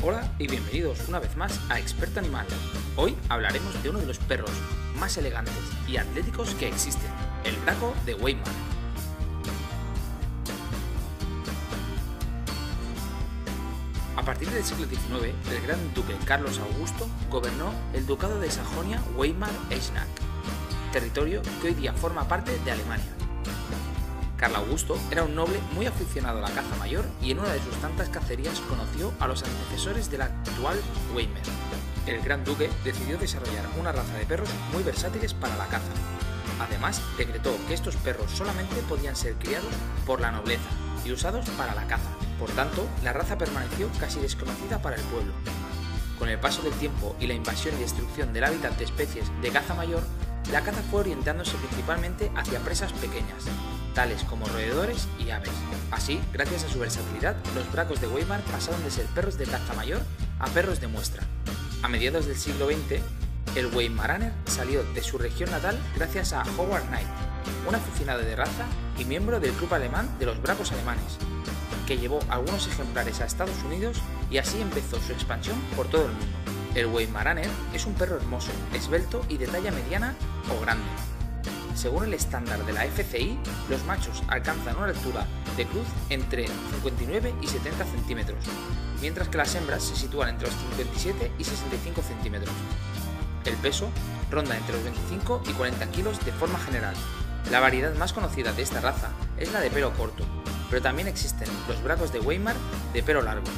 Hola y bienvenidos una vez más a Experto Animal. Hoy hablaremos de uno de los perros más elegantes y atléticos que existen, el braco de Weimar. A partir del siglo XIX, el gran duque Carlos Augusto gobernó el ducado de Sajonia-Weimar-Eisenach, territorio que hoy día forma parte de Alemania. Carl Augusto era un noble muy aficionado a la caza mayor y en una de sus tantas cacerías conoció a los antecesores del actual Weimar. El gran duque decidió desarrollar una raza de perros muy versátiles para la caza. Además, decretó que estos perros solamente podían ser criados por la nobleza y usados para la caza. Por tanto, la raza permaneció casi desconocida para el pueblo. Con el paso del tiempo y la invasión y destrucción del hábitat de especies de caza mayor, la caza fue orientándose principalmente hacia presas pequeñas, tales como roedores y aves. Así, gracias a su versatilidad, los bracos de Weimar pasaron de ser perros de caza mayor a perros de muestra. A mediados del siglo XX, el Weimaraner salió de su región natal gracias a Howard Knight, un aficionado de raza y miembro del club alemán de los bracos alemanes, que llevó algunos ejemplares a Estados Unidos y así empezó su expansión por todo el mundo. El Weimaraner es un perro hermoso, esbelto y de talla mediana o grande. Según el estándar de la FCI, los machos alcanzan una altura de cruz entre 59 y 70 centímetros, mientras que las hembras se sitúan entre los 57 y 65 centímetros. El peso ronda entre los 25 y 40 kilos de forma general. La variedad más conocida de esta raza es la de pelo corto, pero también existen los bracos de Weimar de pelo largo.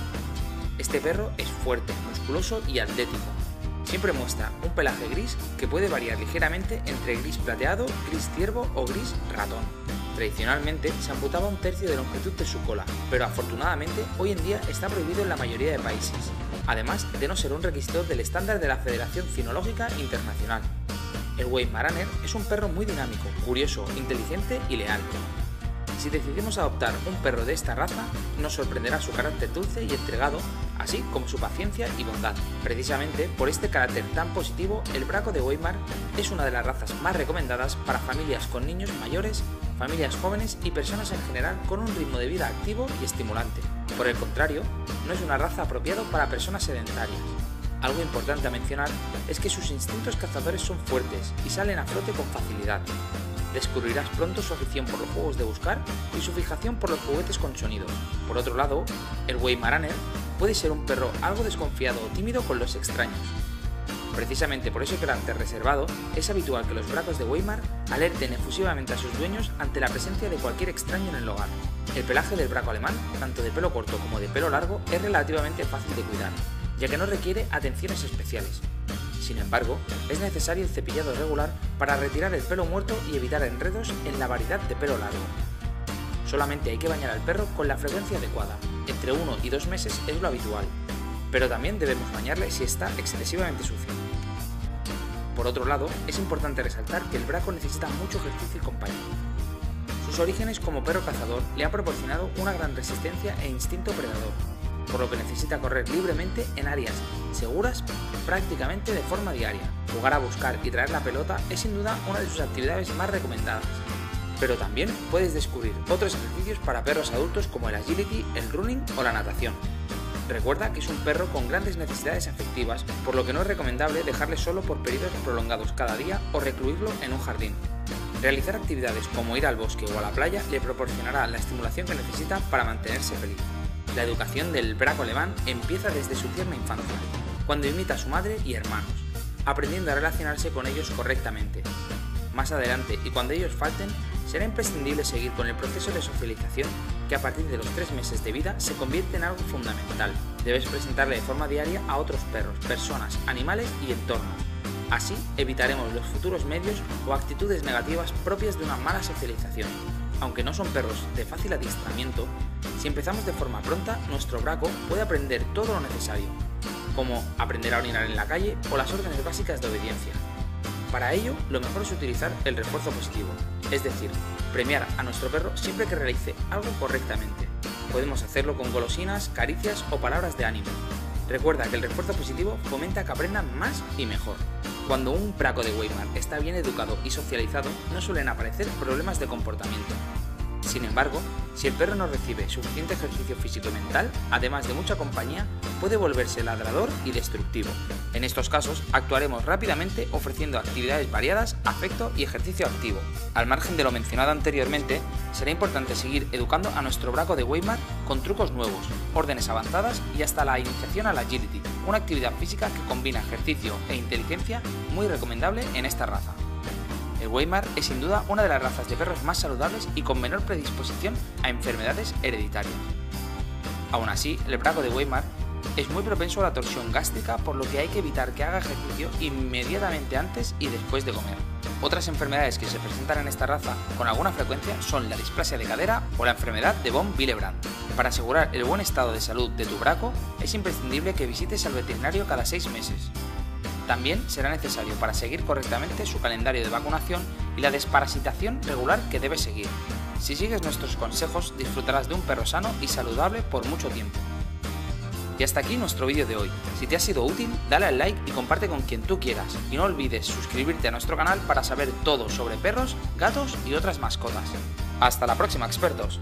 Este perro es fuerte, musculoso y atlético. Siempre muestra un pelaje gris que puede variar ligeramente entre gris plateado, gris ciervo o gris ratón. Tradicionalmente se amputaba un tercio de longitud de su cola, pero afortunadamente hoy en día está prohibido en la mayoría de países, además de no ser un requisito del estándar de la Federación Cinológica Internacional. El Weimaraner es un perro muy dinámico, curioso, inteligente y leal. Si decidimos adoptar un perro de esta raza, nos sorprenderá su carácter dulce y entregado, así como su paciencia y bondad. Precisamente por este carácter tan positivo, el braco de Weimar es una de las razas más recomendadas para familias con niños mayores, familias jóvenes y personas en general con un ritmo de vida activo y estimulante. Por el contrario, no es una raza apropiada para personas sedentarias. Algo importante a mencionar es que sus instintos cazadores son fuertes y salen a flote con facilidad. Descubrirás pronto su afición por los juegos de buscar y su fijación por los juguetes con sonido. Por otro lado, el Weimaraner puede ser un perro algo desconfiado o tímido con los extraños. Precisamente por ese carácter reservado, es habitual que los bracos de Weimar alerten efusivamente a sus dueños ante la presencia de cualquier extraño en el hogar. El pelaje del braco alemán, tanto de pelo corto como de pelo largo, es relativamente fácil de cuidar, ya que no requiere atenciones especiales. Sin embargo, es necesario el cepillado regular para retirar el pelo muerto y evitar enredos en la variedad de pelo largo. Solamente hay que bañar al perro con la frecuencia adecuada, entre 1 y 2 meses es lo habitual, pero también debemos bañarle si está excesivamente sucio. Por otro lado, es importante resaltar que el braco necesita mucho ejercicio y compañía. Sus orígenes como perro cazador le han proporcionado una gran resistencia e instinto predador, por lo que necesita correr libremente en áreas seguras prácticamente de forma diaria. Jugar a buscar y traer la pelota es sin duda una de sus actividades más recomendadas. Pero también puedes descubrir otros ejercicios para perros adultos como el agility, el running o la natación. Recuerda que es un perro con grandes necesidades afectivas, por lo que no es recomendable dejarle solo por periodos prolongados cada día o recluirlo en un jardín. Realizar actividades como ir al bosque o a la playa le proporcionará la estimulación que necesita para mantenerse feliz. La educación del braco alemán empieza desde su tierna infancia, cuando imita a su madre y hermanos, aprendiendo a relacionarse con ellos correctamente. Más adelante, y cuando ellos falten, será imprescindible seguir con el proceso de socialización que a partir de los tres meses de vida se convierte en algo fundamental. Debes presentarle de forma diaria a otros perros, personas, animales y entornos. Así evitaremos los futuros medios o actitudes negativas propias de una mala socialización. Aunque no son perros de fácil adiestramiento, si empezamos de forma pronta, nuestro braco puede aprender todo lo necesario, como aprender a orinar en la calle o las órdenes básicas de obediencia. Para ello, lo mejor es utilizar el refuerzo positivo, es decir, premiar a nuestro perro siempre que realice algo correctamente. Podemos hacerlo con golosinas, caricias o palabras de ánimo. Recuerda que el refuerzo positivo fomenta que aprendan más y mejor. Cuando un braco de Weimar está bien educado y socializado, no suelen aparecer problemas de comportamiento. Sin embargo, si el perro no recibe suficiente ejercicio físico y mental, además de mucha compañía, puede volverse ladrador y destructivo. En estos casos, actuaremos rápidamente ofreciendo actividades variadas, afecto y ejercicio activo. Al margen de lo mencionado anteriormente, será importante seguir educando a nuestro braco de Weimar con trucos nuevos, órdenes avanzadas y hasta la iniciación al agility, una actividad física que combina ejercicio e inteligencia muy recomendable en esta raza. El Weimar es sin duda una de las razas de perros más saludables y con menor predisposición a enfermedades hereditarias. Aún así, el braco de Weimar es muy propenso a la torsión gástrica, por lo que hay que evitar que haga ejercicio inmediatamente antes y después de comer. Otras enfermedades que se presentan en esta raza con alguna frecuencia son la displasia de cadera o la enfermedad de von Willebrand. Para asegurar el buen estado de salud de tu braco, es imprescindible que visites al veterinario cada 6 meses. También será necesario para seguir correctamente su calendario de vacunación y la desparasitación regular que debe seguir. Si sigues nuestros consejos, disfrutarás de un perro sano y saludable por mucho tiempo. Y hasta aquí nuestro vídeo de hoy. Si te ha sido útil, dale al like y comparte con quien tú quieras. Y no olvides suscribirte a nuestro canal para saber todo sobre perros, gatos y otras mascotas. Hasta la próxima, expertos.